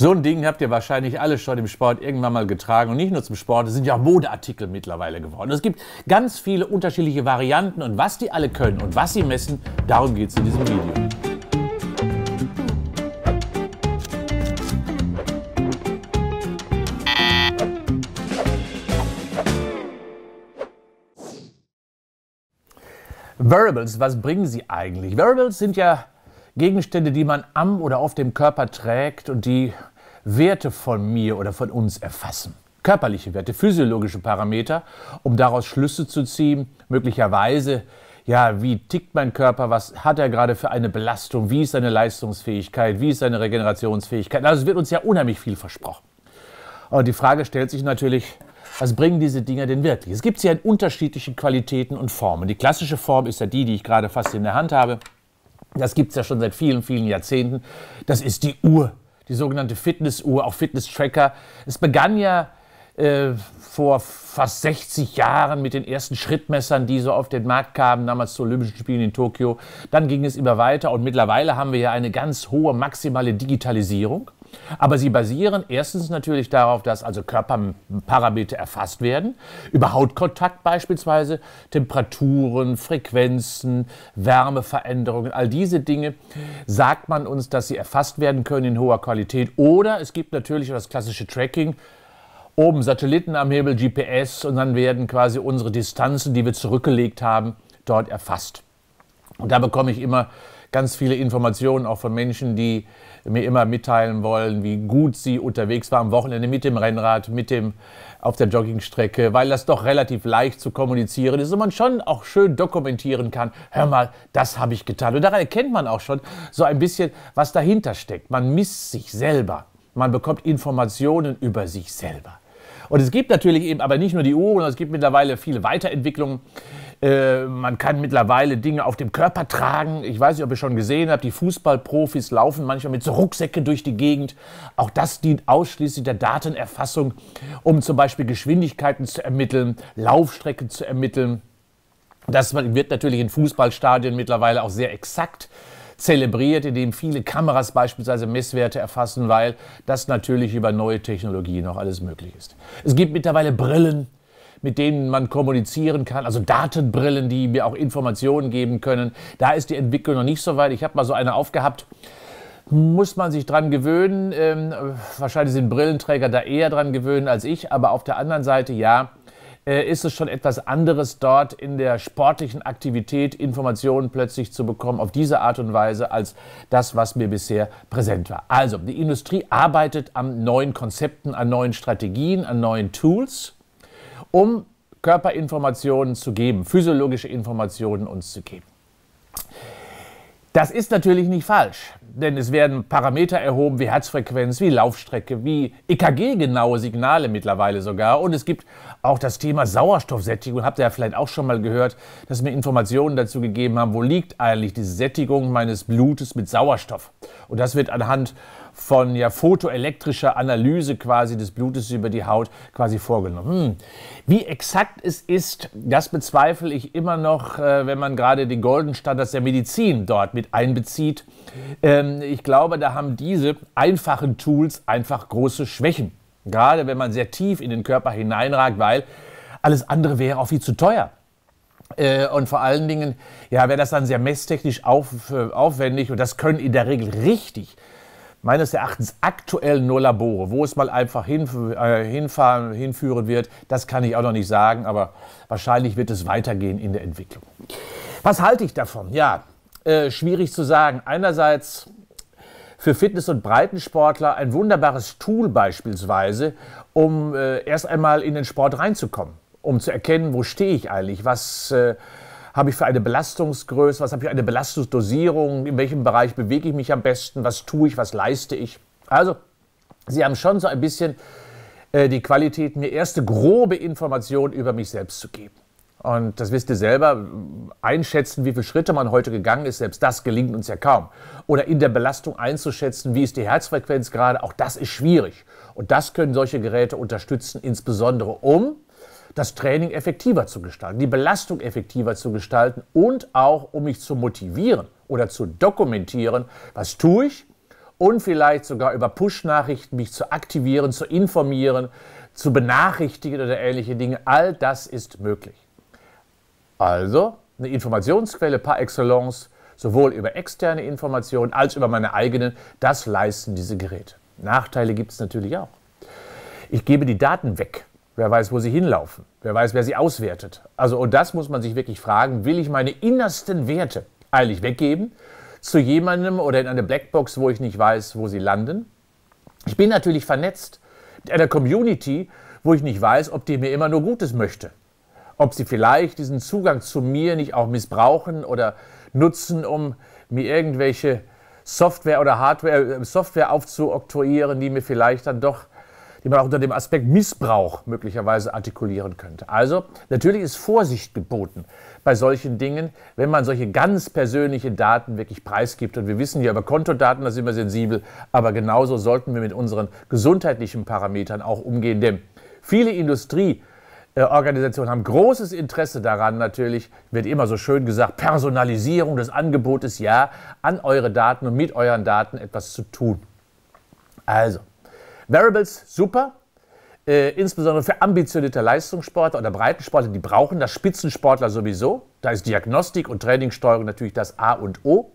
So ein Ding habt ihr wahrscheinlich alle schon im Sport irgendwann mal getragen. Und nicht nur zum Sport, es sind ja auch Modeartikel mittlerweile geworden. Es gibt ganz viele unterschiedliche Varianten und was die alle können und was sie messen, darum geht es in diesem Video. Wearables, was bringen sie eigentlich? Wearables sind ja Gegenstände, die man am oder auf dem Körper trägt und die Werte von mir oder von uns erfassen. Körperliche Werte, physiologische Parameter, um daraus Schlüsse zu ziehen, möglicherweise, ja, wie tickt mein Körper, was hat er gerade für eine Belastung, wie ist seine Leistungsfähigkeit, wie ist seine Regenerationsfähigkeit. Also es wird uns ja unheimlich viel versprochen. Und die Frage stellt sich natürlich, was bringen diese Dinger denn wirklich? Es gibt sie in unterschiedlichen Qualitäten und Formen. Die klassische Form ist ja die, die ich gerade fast in der Hand habe. Das gibt es ja schon seit vielen, vielen Jahrzehnten. Das ist die Uhr, die sogenannte Fitnessuhr, auch Fitness-Tracker. Es begann ja äh, vor fast 60 Jahren mit den ersten Schrittmessern, die so auf den Markt kamen, damals zu Olympischen Spielen in Tokio. Dann ging es immer weiter und mittlerweile haben wir ja eine ganz hohe maximale Digitalisierung. Aber sie basieren erstens natürlich darauf, dass also Körperparameter erfasst werden, über Hautkontakt beispielsweise, Temperaturen, Frequenzen, Wärmeveränderungen, all diese Dinge sagt man uns, dass sie erfasst werden können in hoher Qualität. Oder es gibt natürlich das klassische Tracking, oben Satelliten am Himmel, GPS und dann werden quasi unsere Distanzen, die wir zurückgelegt haben, dort erfasst. Und da bekomme ich immer ganz viele Informationen auch von Menschen, die mir immer mitteilen wollen, wie gut sie unterwegs war am Wochenende mit dem Rennrad, mit dem auf der Joggingstrecke, weil das doch relativ leicht zu kommunizieren ist und man schon auch schön dokumentieren kann. Hör mal, das habe ich getan. Und daran erkennt man auch schon so ein bisschen, was dahinter steckt. Man misst sich selber. Man bekommt Informationen über sich selber. Und es gibt natürlich eben aber nicht nur die Uhren, es gibt mittlerweile viele Weiterentwicklungen. Äh, man kann mittlerweile Dinge auf dem Körper tragen. Ich weiß nicht, ob ihr schon gesehen habt, die Fußballprofis laufen manchmal mit so Rucksäcken durch die Gegend. Auch das dient ausschließlich der Datenerfassung, um zum Beispiel Geschwindigkeiten zu ermitteln, Laufstrecken zu ermitteln. Das wird natürlich in Fußballstadien mittlerweile auch sehr exakt zelebriert, indem viele Kameras beispielsweise Messwerte erfassen, weil das natürlich über neue Technologien auch alles möglich ist. Es gibt mittlerweile Brillen, mit denen man kommunizieren kann, also Datenbrillen, die mir auch Informationen geben können. Da ist die Entwicklung noch nicht so weit. Ich habe mal so eine aufgehabt. Muss man sich dran gewöhnen. Ähm, wahrscheinlich sind Brillenträger da eher dran gewöhnen als ich, aber auf der anderen Seite ja äh, ist es schon etwas anderes, dort in der sportlichen Aktivität Informationen plötzlich zu bekommen, auf diese Art und Weise, als das, was mir bisher präsent war. Also, die Industrie arbeitet an neuen Konzepten, an neuen Strategien, an neuen Tools, um Körperinformationen zu geben, physiologische Informationen uns zu geben. Das ist natürlich nicht falsch, denn es werden Parameter erhoben wie Herzfrequenz, wie Laufstrecke, wie EKG-genaue Signale mittlerweile sogar. Und es gibt auch das Thema Sauerstoffsättigung. Habt ihr ja vielleicht auch schon mal gehört, dass mir Informationen dazu gegeben haben, wo liegt eigentlich die Sättigung meines Blutes mit Sauerstoff. Und das wird anhand von ja, photoelektrischer Analyse quasi des Blutes über die Haut quasi vorgenommen. Hm. Wie exakt es ist, das bezweifle ich immer noch, äh, wenn man gerade den Golden Standards der Medizin dort mit einbezieht. Ähm, ich glaube, da haben diese einfachen Tools einfach große Schwächen. Gerade wenn man sehr tief in den Körper hineinragt, weil alles andere wäre auch viel zu teuer. Äh, und vor allen Dingen, ja, wäre das dann sehr messtechnisch auf, äh, aufwendig und das können in der Regel richtig meines Erachtens aktuell nur Labore. Wo es mal einfach hin, äh, hinfahren, hinführen wird, das kann ich auch noch nicht sagen, aber wahrscheinlich wird es weitergehen in der Entwicklung. Was halte ich davon? Ja, äh, schwierig zu sagen. Einerseits für Fitness- und Breitensportler ein wunderbares Tool beispielsweise, um äh, erst einmal in den Sport reinzukommen, um zu erkennen, wo stehe ich eigentlich, was äh, habe ich für eine Belastungsgröße, was habe ich für eine Belastungsdosierung, in welchem Bereich bewege ich mich am besten, was tue ich, was leiste ich. Also, Sie haben schon so ein bisschen äh, die Qualität, mir erste grobe Informationen über mich selbst zu geben. Und das wisst ihr selber, einschätzen, wie viele Schritte man heute gegangen ist, selbst das gelingt uns ja kaum. Oder in der Belastung einzuschätzen, wie ist die Herzfrequenz gerade, auch das ist schwierig. Und das können solche Geräte unterstützen, insbesondere um das Training effektiver zu gestalten, die Belastung effektiver zu gestalten und auch, um mich zu motivieren oder zu dokumentieren, was tue ich und vielleicht sogar über Push-Nachrichten mich zu aktivieren, zu informieren, zu benachrichtigen oder ähnliche Dinge. All das ist möglich. Also eine Informationsquelle par excellence, sowohl über externe Informationen als über meine eigenen, das leisten diese Geräte. Nachteile gibt es natürlich auch. Ich gebe die Daten weg. Wer weiß, wo sie hinlaufen? Wer weiß, wer sie auswertet? Also, und das muss man sich wirklich fragen, will ich meine innersten Werte eilig weggeben zu jemandem oder in eine Blackbox, wo ich nicht weiß, wo sie landen? Ich bin natürlich vernetzt mit einer Community, wo ich nicht weiß, ob die mir immer nur Gutes möchte. Ob sie vielleicht diesen Zugang zu mir nicht auch missbrauchen oder nutzen, um mir irgendwelche Software oder Hardware, äh, Software aufzuoktroyieren, die mir vielleicht dann doch die man auch unter dem Aspekt Missbrauch möglicherweise artikulieren könnte. Also natürlich ist Vorsicht geboten bei solchen Dingen, wenn man solche ganz persönlichen Daten wirklich preisgibt. Und wir wissen ja über Kontodaten, da sind wir sensibel, aber genauso sollten wir mit unseren gesundheitlichen Parametern auch umgehen, denn viele Industrie Organisationen haben großes Interesse daran, natürlich, wird immer so schön gesagt, Personalisierung des Angebotes, ja, an eure Daten und mit euren Daten etwas zu tun. Also, Variables super, äh, insbesondere für ambitionierte Leistungssportler oder Breitensportler, die brauchen das Spitzensportler sowieso. Da ist Diagnostik und Trainingssteuerung natürlich das A und O.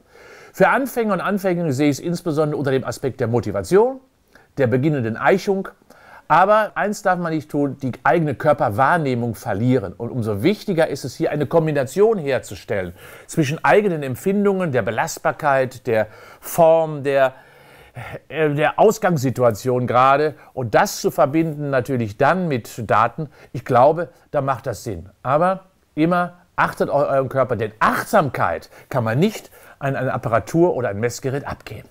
Für Anfänger und Anfängerinnen sehe ich es insbesondere unter dem Aspekt der Motivation, der beginnenden Eichung. Aber eins darf man nicht tun, die eigene Körperwahrnehmung verlieren. Und umso wichtiger ist es hier, eine Kombination herzustellen zwischen eigenen Empfindungen, der Belastbarkeit, der Form, der der Ausgangssituation gerade und das zu verbinden natürlich dann mit Daten, ich glaube, da macht das Sinn. Aber immer achtet auf euren Körper, denn Achtsamkeit kann man nicht an eine Apparatur oder ein Messgerät abgeben.